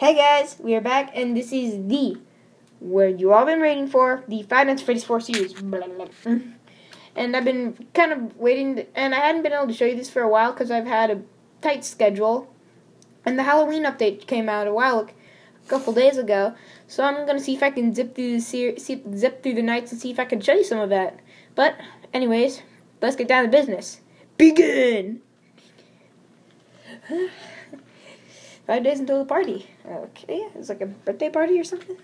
Hey guys, we are back, and this is the where you all been waiting for the Five Nights Freddy's 4 series. Blah, blah. And I've been kind of waiting, and I hadn't been able to show you this for a while because I've had a tight schedule. And the Halloween update came out a while, a couple days ago. So I'm gonna see if I can zip through the ser- zip through the nights and see if I can show you some of that. But anyways, let's get down to business. Begin. Five days until the party. Okay, it's like a birthday party or something.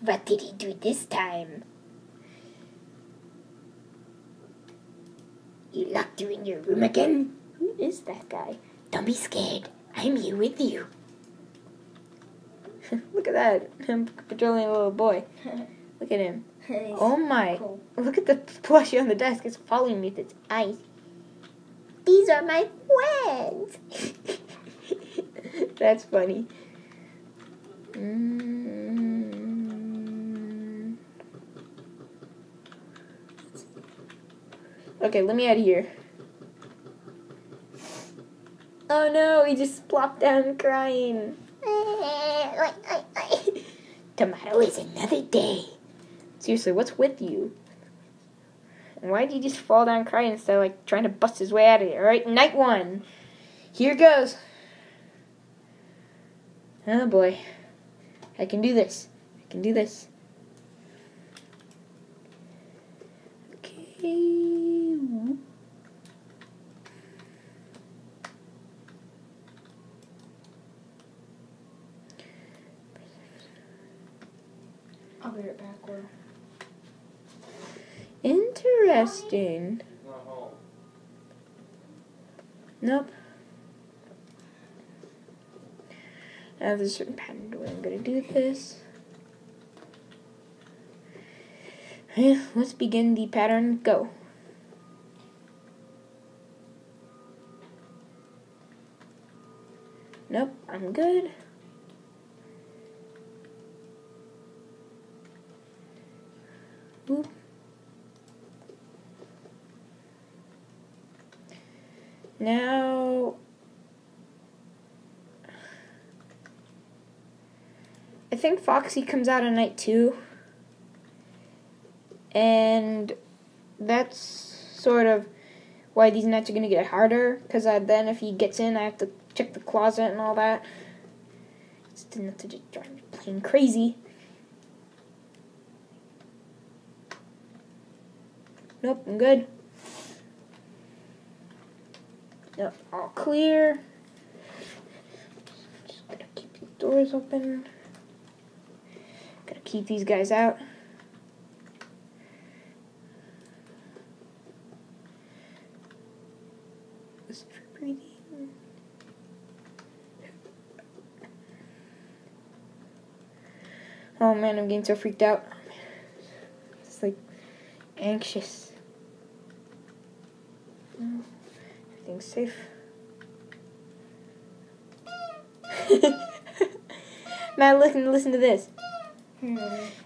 What did he do this time? You locked you in your room again? Who is that guy? Don't be scared. I'm here with you. Look at that. I'm patrolling a little boy. Look at him. Oh my. Cool. Look at the plushie on the desk. It's following me with its eyes. These are my friends. That's funny. Mm. Okay, let me out of here. Oh no, he just plopped down crying. Tomorrow is another day. Seriously, what's with you? Why did he just fall down crying instead of like trying to bust his way out of here? Alright, night one. Here goes. Oh boy. I can do this. I can do this. Okay. I'll back. Or Interesting. Nope. I have a certain pattern to where I'm gonna do this. Let's begin the pattern. Go. Nope, I'm good. Oop. Now, I think Foxy comes out on night two, and that's sort of why these nights are gonna get harder. Because uh, then, if he gets in, I have to check the closet and all that. It's enough to just drive me plain crazy. Nope, I'm good. Yep, all clear. Just gotta keep these doors open. Gotta keep these guys out. Listen for breathing. Oh man, I'm getting so freaked out. It's like anxious. No. Everything's safe. now listen, listen to this. Hmm.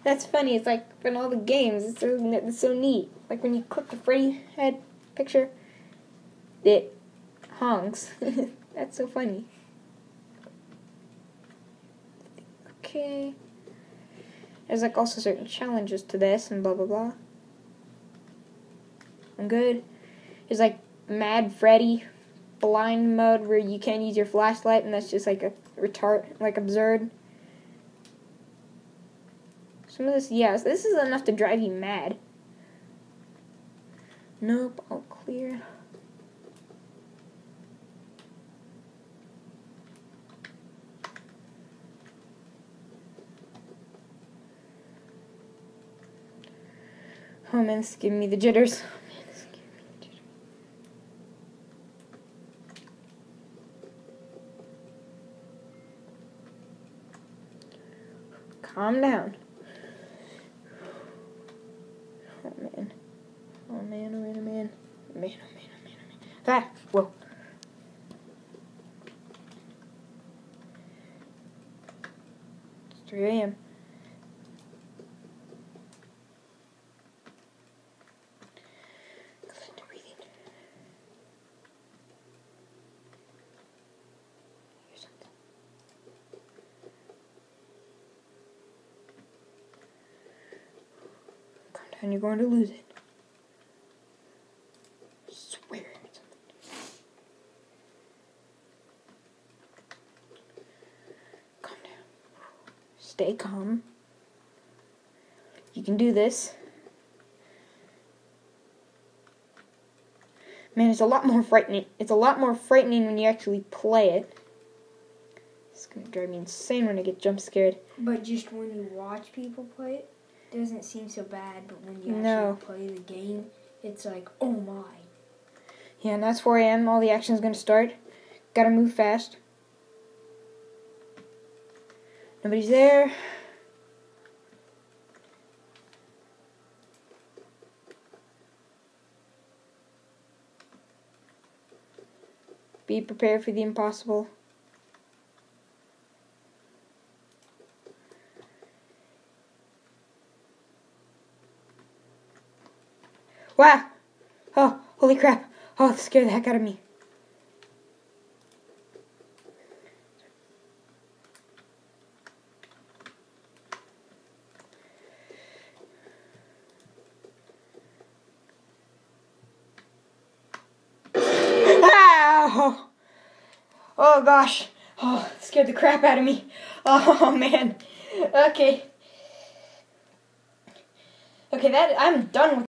That's funny. It's like in all the games. It's so it's so neat. Like when you click the Freddy head picture, it honks. That's so funny. Okay. There's like also certain challenges to this and blah blah blah. I'm good. There's like Mad Freddy blind mode where you can't use your flashlight and that's just like a retard like absurd. Some of this yes, this is enough to drive you mad. Nope, all clear. Oh man, this is giving me the jitters. Oh, man, this is giving me the jitters. Calm down. Oh man. Oh man, oh man, oh man. Man, oh man, oh man, oh man. Ah, whoa. It's 3 a.m. and you're going to lose it. Calm down. Stay calm. You can do this. Man, it's a lot more frightening. It's a lot more frightening when you actually play it. It's gonna drive me insane when I get jump scared. But just when you watch people play it doesn't seem so bad. But when you No. actually play the game, it's like, oh my. Yeah, and that's 4 a.m. All the action's gonna start. Gotta move fast. Nobody's there. Be prepared for the impossible. Wow! Oh, holy crap! Oh, that scared the heck out of me. Oh gosh. Oh, scared the crap out of me. Oh man. Okay. Okay, that I'm done with